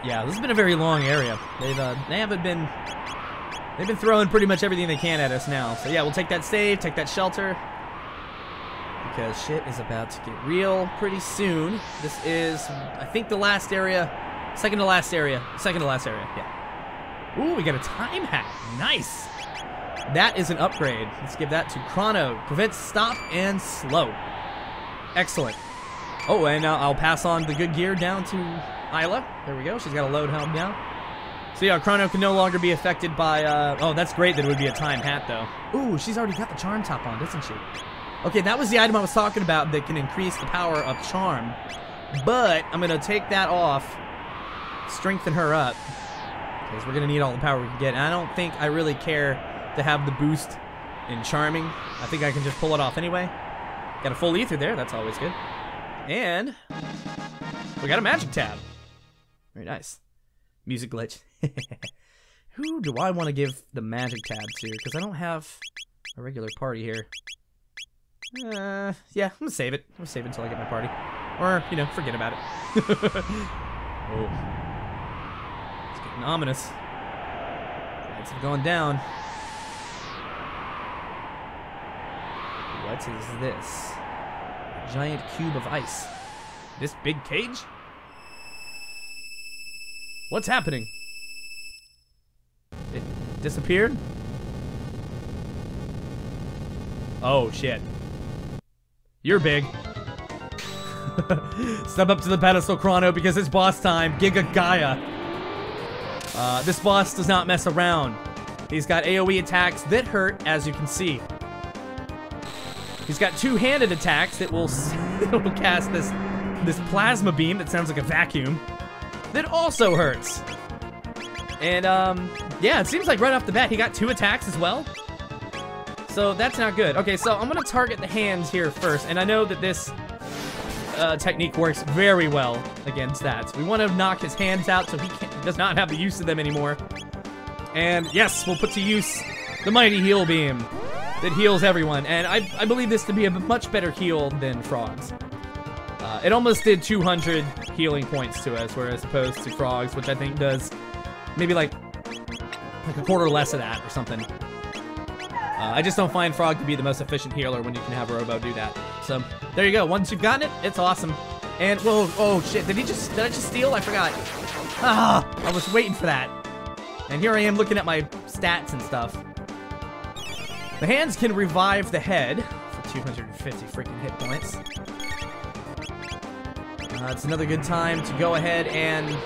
Yeah, this has been a very long area. They've uh, they haven't been they've been throwing pretty much everything they can at us now. So yeah, we'll take that save, take that shelter, because shit is about to get real pretty soon. This is, I think, the last area Second to last area. Second to last area, yeah. Ooh, we got a time hat. Nice. That is an upgrade. Let's give that to Crono. Prevents stop and slow. Excellent. Oh, and uh, I'll pass on the good gear down to Ayla. There we go. She's got a Lode Helm now. So yeah, Crono can no longer be affected by, uh, oh, that's great that it would be a time hat, though. Ooh, she's already got the charm top on, doesn't she? Okay, that was the item I was talking about that can increase the power of charm. But I'm going to take that off strengthen her up. Because we're going to need all the power we can get. And I don't think I really care to have the boost in Charming. I think I can just pull it off anyway. Got a full ether there. That's always good. And we got a magic tab. Very nice. Music glitch. [LAUGHS] Who do I want to give the magic tab to? Because I don't have a regular party here. Uh, yeah, I'm gonna save it. I'm gonna save it until I get my party. Or, you know, forget about it. [LAUGHS] oh getting ominous. Have gone down. What is this? A giant cube of ice. This big cage? What's happening? It disappeared? Oh, shit. You're big. [LAUGHS] Step up to the pedestal, Crono, because it's boss time. Giga Gaia. Uh, this boss does not mess around. He's got AoE attacks that hurt, as you can see. He's got two-handed attacks that will, [LAUGHS] will cast this, this plasma beam that sounds like a vacuum that also hurts. And, um, yeah, it seems like right off the bat he got two attacks as well. So that's not good. Okay, so I'm to target the hands here first. And I know that this uh, technique works very well against that. We want to knock his hands out so he does not have the use of them anymore. And yes, we'll put to use the mighty heal beam that heals everyone. And I, I believe this to be a much better heal than frogs. Uh, it almost did 200 healing points to us, whereas opposed to frogs, which I think does maybe like like a quarter less of that or something. Uh, I just don't find Frog to be the most efficient healer when you can have a Robo do that. So there you go. Once you've gotten it, it's awesome. And whoa, oh shit! Did he just did I just steal? I forgot. Ah, I was waiting for that. And here I am looking at my stats and stuff. The hands can revive the head for 250 freaking hit points. Uh, it's another good time to go ahead and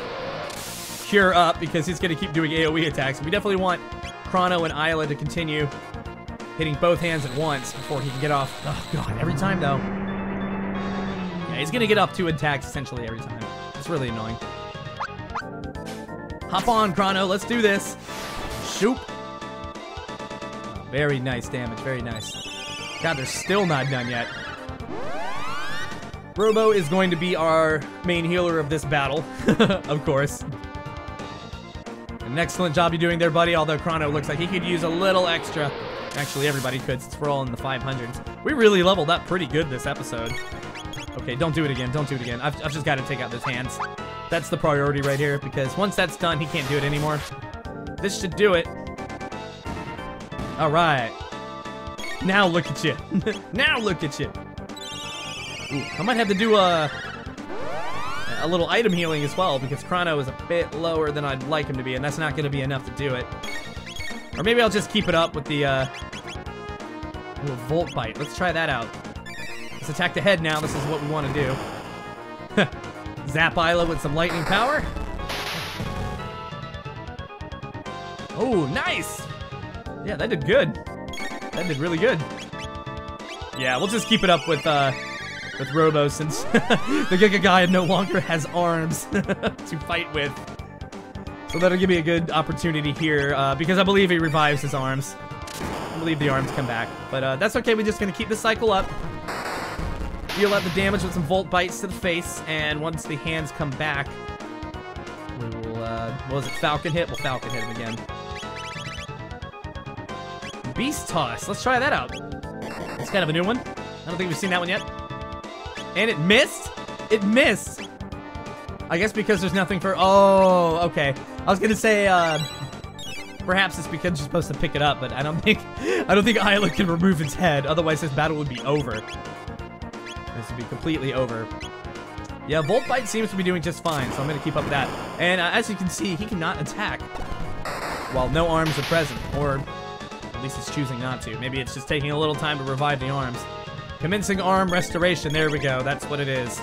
cure up because he's going to keep doing AoE attacks. We definitely want Crono and Ayla to continue hitting both hands at once before he can get off. Oh, God, every time, though. Yeah, he's to get off two attacks essentially every time. It's really annoying. Hop on, Crono. Let's do this. Shoot. Oh, very nice damage. Very nice. God, they're still not done yet. Robo is going to be our main healer of this battle, [LAUGHS] of course. An excellent job you're doing there, buddy, although Crono looks like he could use a little extra. Actually, everybody could since we're all in the 500s. We really leveled up pretty good this episode. Okay, don't do it again. Don't do it again. I've, I've just got to take out those hands. That's the priority right here, because once that's done, he can't do it anymore. This should do it. All right. Now look at you. [LAUGHS] now look at you. Ooh, I might have to do a, a little item healing as well, because Crono is a bit lower than I'd like him to be, and that's not going to be enough to do it. Or maybe I'll just keep it up with the, uh... Ooh, Volt Bite. Let's try that out. Let's attack the head now. This is what we want to do. [LAUGHS] Zap Ayla with some lightning power. Oh, nice! Yeah, that did good. That did really good. Yeah, we'll just keep it up with uh, with Robo since [LAUGHS] the Giga Gaia no longer has arms [LAUGHS] to fight with. So that'll give me a good opportunity here uh, because I believe he revives his arms. I believe the arms come back, but uh, that's okay. We're just gonna keep the cycle up. Deal out the damage with some Volt Bites to the face, and once the hands come back, we will, uh, what was it, Falcon hit? We'll Falcon hit him again. Beast Toss, let's try that out. It's kind of a new one. I don't think we've seen that one yet. And it missed? It missed! I guess because there's nothing for, oh, okay. I was gonna say, uh, perhaps it's because you're supposed to pick it up, but I don't think, [LAUGHS] I don't think Ayla can remove its head, otherwise this battle would be over. This would be completely over. Yeah, Volt Bite seems to be doing just fine, so I'm to keep up with that. And uh, as you can see, he cannot attack while no arms are present, or at least he's choosing not to. Maybe it's just taking a little time to revive the arms. Commencing arm restoration, there we go, that's what it is.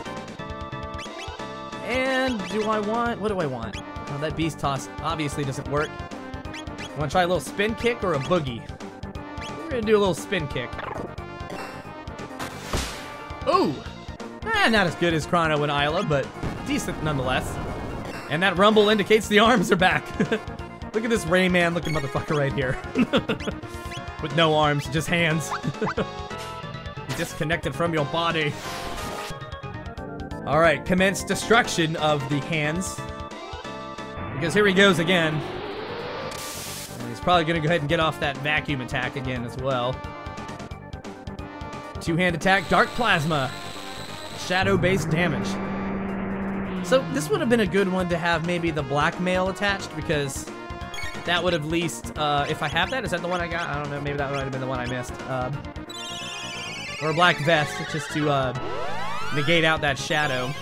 And do I want, what do I want? Oh, that Beast Toss obviously doesn't work. Want to try a little spin kick or a boogie? We're to do a little spin kick. Ooh! Eh, not as good as Crono and Ayla, but decent nonetheless. And that rumble indicates the arms are back. [LAUGHS] Look at this Rayman looking motherfucker right here. [LAUGHS] With no arms, just hands. [LAUGHS] Disconnected from your body. Alright, commence destruction of the hands. Because here he goes again. And he's probably gonna go ahead and get off that vacuum attack again as well. Two-hand attack, Dark Plasma. Shadow-based damage. So this would have been a good one to have maybe the blackmail attached because that would have least, uh, if I have that, is that the one I got? I don't know, maybe that might have been the one I missed. Um, or a black vest, just to uh, negate out that shadow.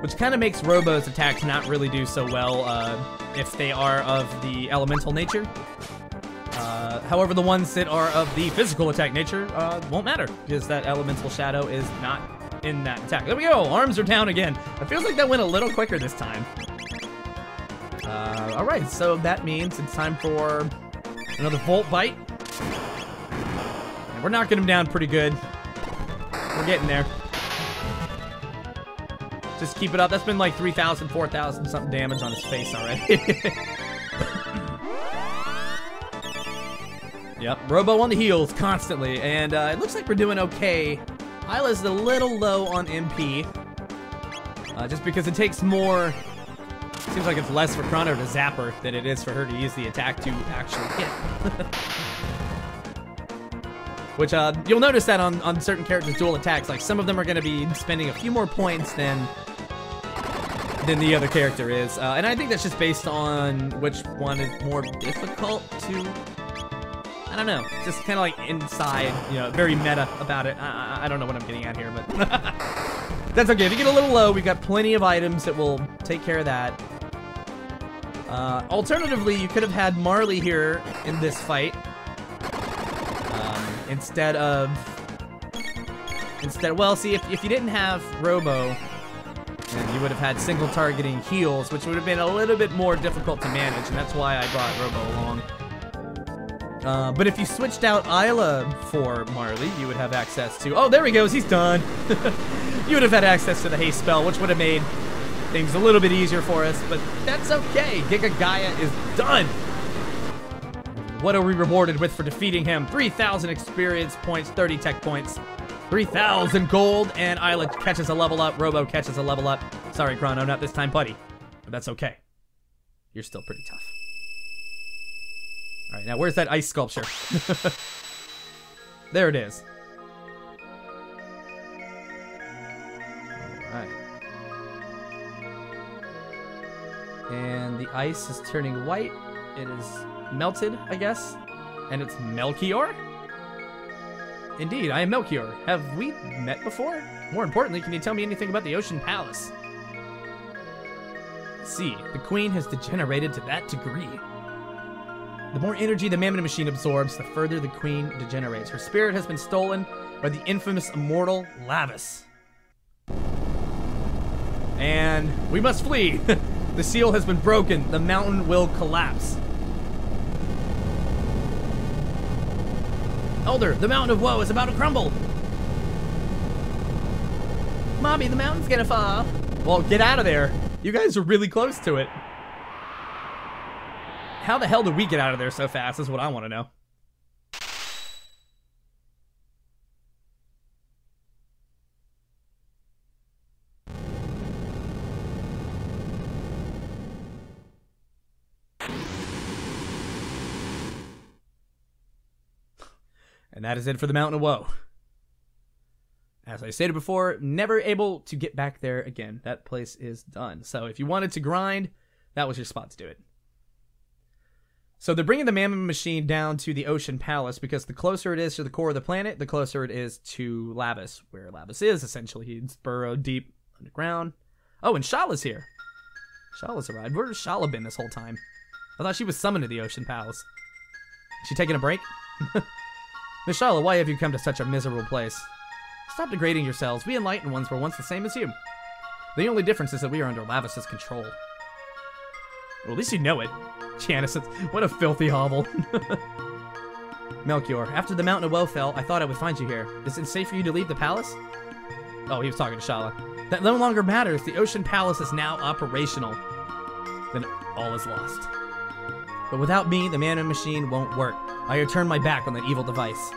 Which kind of makes Robo's attacks not really do so well uh, if they are of the elemental nature. Uh, however, the ones that are of the physical attack nature uh, won't matter because that elemental shadow is not in that attack. There we go. Arms are down again. It feels like that went a little quicker this time. Uh, all right, so that means it's time for another Volt Bite. And we're knocking him down pretty good. We're getting there. Just keep it up. That's been like 3,000, 4,000 something damage on his face already. [LAUGHS] Yep, Robo on the heels constantly, and uh, it looks like we're doing okay. Ayla's a little low on MP, uh, just because it takes more. Seems like it's less for Crono to zap her than it is for her to use the attack to actually hit. [LAUGHS] Which uh, you'll notice that on on certain characters' dual attacks, like some of them are going to be spending a few more points than than the other character is, uh, and I think that's just based on which one is more difficult to I don't know. Just kind of like inside, you know, very meta about it. I, I don't know what I'm getting at here, but [LAUGHS] that's okay. If you get a little low, we've got plenty of items that will take care of that. Uh, alternatively, you could have had Marle here in this fight instead of instead. Well, see, if if you didn't have Robo, you would have had single targeting heals, which would have been a little bit more difficult to manage, and that's why I brought Robo along. Uh, but if you switched out Ayla for Marle, you would have access to... Oh, there he goes. He's done. [LAUGHS] you would have had access to the haste spell, which would have made things a little bit easier for us. But that's okay. Giga Gaia is done. What are we rewarded with for defeating him? 3,000 experience points, 30 tech points, 3,000 gold, and Ayla catches a level up. Robo catches a level up. Sorry, Crono, not this time, buddy. But that's okay. You're still pretty tough. All right, now where's that ice sculpture? [LAUGHS] there it is. All right. And the ice is turning white. It is melted, I guess. And it's Melchior? Indeed, I am Melchior. Have we met before? More importantly, can you tell me anything about the Ocean Palace? See, the Queen has degenerated to that degree. The more energy the Mammon Machine absorbs, the further the Queen degenerates. Her spirit has been stolen by the infamous immortal Lavos. And we must flee. [LAUGHS] The seal has been broken. The mountain will collapse. Elder, the mountain of woe is about to crumble. Mommy, the mountain's gonna fall. Well, get out of there. You guys are really close to it. How the hell did we get out of there so fast is what I want to know. That is it for the Mountain of Woe. As I stated before, never able to get back there again. That place is done. So if you wanted to grind, that was your spot to do it. So they're bringing the Mammon machine down to the Ocean Palace because the closer it is to the core of the planet, the closer it is to Lavos, where Lavos is. Essentially, he's burrowed deep underground. Oh, and Schala's here. Schala's arrived. Where's Schala been this whole time? I thought she was summoned to the Ocean Palace. Is she taking a break? [LAUGHS] Miss Schala, why have you come to such a miserable place? Stop degrading yourselves. We enlightened ones were once the same as you. The only difference is that we are under Lavos's control. Well, at least you know it. [LAUGHS] Janus, what a filthy hovel. [LAUGHS] Melchior, after the Mountain of Woe fell, I thought I would find you here. Is it safe for you to leave the palace? Oh, he was talking to Schala. That no longer matters. The Ocean Palace is now operational. Then all is lost. But without me, the Mammon Machine won't work. I turn my back on that evil device.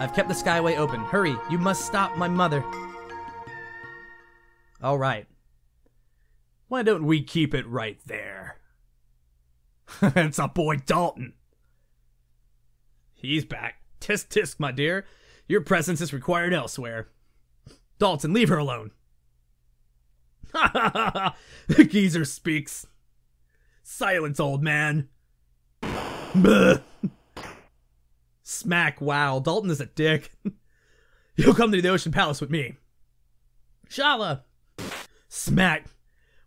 I've kept the Skyway open. Hurry, you must stop my mother. All right. Why don't we keep it right there? [LAUGHS] it's our boy Dalton. He's back. Tisk tisk, my dear. Your presence is required elsewhere. Dalton, leave her alone. Ha ha ha ha! The geezer speaks. Silence, old man. [SIGHS] Smack, wow. Dalton is a dick. [LAUGHS] You'll come to the Ocean Palace with me. Schala. Smack.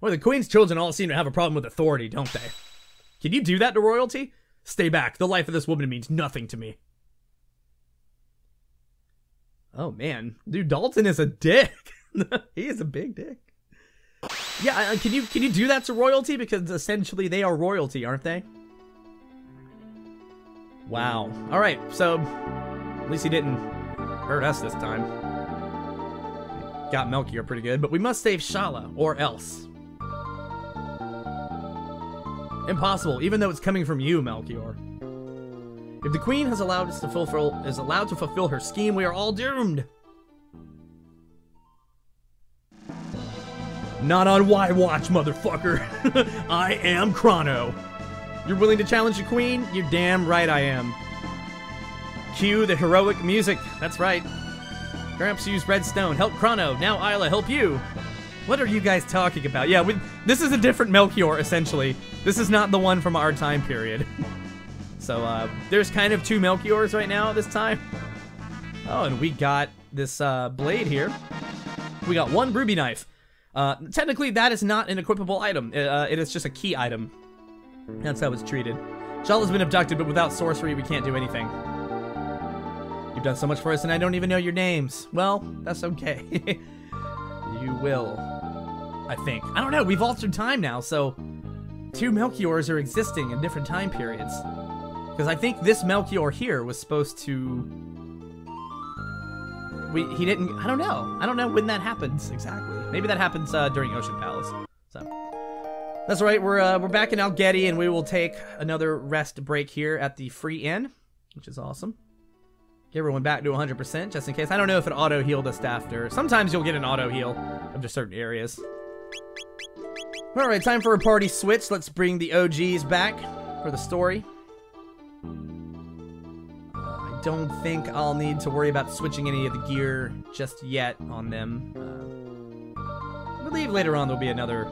Well, the Queen's children all seem to have a problem with authority, don't they? Can you do that to royalty? Stay back. The life of this woman means nothing to me. Oh man, dude, Dalton is a dick. [LAUGHS] he is a big dick. Yeah, uh, can you can you do that to royalty because essentially they are royalty, aren't they? Wow. All right, so at least he didn't hurt us this time. Got Melchior pretty good, but we must save Schala or else. Impossible, even though it's coming from you, Melchior. If the queen has allowed us to fulfill is allowed to fulfill her scheme, we are all doomed. Not on Y Watch, motherfucker. [LAUGHS] I am Crono. You're willing to challenge the queen? You're damn right I am. Cue the heroic music. That's right. Gramps used redstone. Help Crono. Now Ayla, help you. What are you guys talking about? Yeah, we, this is a different Melchior, essentially. This is not the one from our time period. [LAUGHS] so, uh, there's kind of two Melchiors right now this time. Oh, and we got this uh, blade here. We got one ruby knife. Uh, technically, that is not an equipable item. Uh, it is just a key item. That's how it's treated. Schala's been abducted, but without sorcery, we can't do anything. You've done so much for us, and I don't even know your names. Well, that's okay. [LAUGHS] you will. I think. I don't know, we've altered time now, so... Two Melchiors are existing in different time periods. Because I think this Melchior here was supposed to... We, he didn't... I don't know. I don't know when that happens, exactly. Maybe that happens uh, during Ocean Palace. So... That's right, we're uh, we're back in Algetty, and we will take another rest break here at the free inn, which is awesome. Get everyone back to 100% just in case. I don't know if it auto healed us after. Sometimes you'll get an auto heal of just certain areas. All right, time for a party switch. Let's bring the OGs back for the story. I don't think I'll need to worry about switching any of the gear just yet on them. Uh, believe later on there'll be another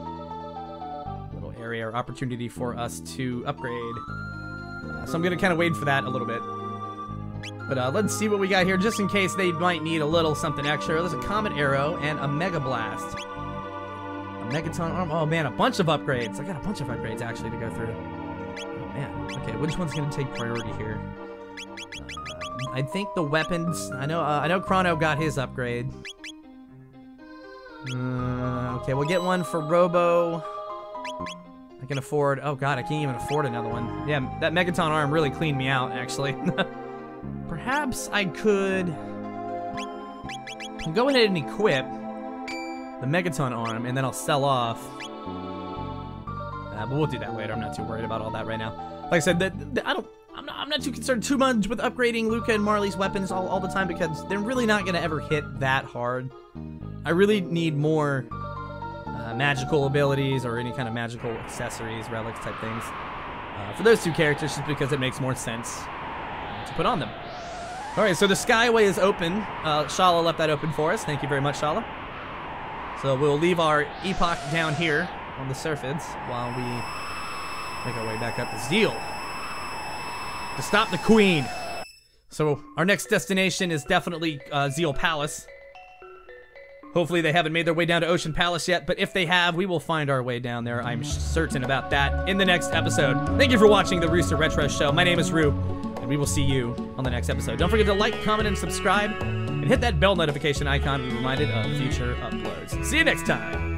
little area or opportunity for us to upgrade. So I'm gonna kind of wait for that a little bit. But uh, let's see what we got here, just in case they might need a little something extra. There's a Comet Arrow and a Mega Blast. A Megaton Arm. Oh man, a bunch of upgrades. I got a bunch of upgrades actually to go through. Oh man. Okay, which one's gonna take priority here? Uh, I think the weapons. I know. Uh, I know. Crono got his upgrade. Uh, okay, we'll get one for Robo. I can afford. Oh god, I can't even afford another one. Yeah, that Megaton arm really cleaned me out, actually. [LAUGHS] Perhaps I could go ahead and equip the Megaton arm, and then I'll sell off. Uh, but we'll do that later. I'm not too worried about all that right now. Like I said, that I don't. I'm not, I'm not too concerned too much with upgrading Lucca and Marle's weapons all, all the time because they're really not going to ever hit that hard. I really need more uh, magical abilities or any kind of magical accessories, relics type things uh, for those two characters just because it makes more sense uh, to put on them. All right, so the Skyway is open. Uh, Schala left that open for us. Thank you very much, Schala. So we'll leave our Epoch down here on the surface while we make our way back up to Zeal to stop the Queen. So our next destination is definitely uh, Zeal Palace. Hopefully they haven't made their way down to Ocean Palace yet, but if they have, we will find our way down there. I'm certain about that in the next episode. Thank you for watching the Rooster Retro Show. My name is Rue, and we will see you on the next episode. Don't forget to like, comment, and subscribe, and hit that bell notification icon to be reminded of future uploads. See you next time.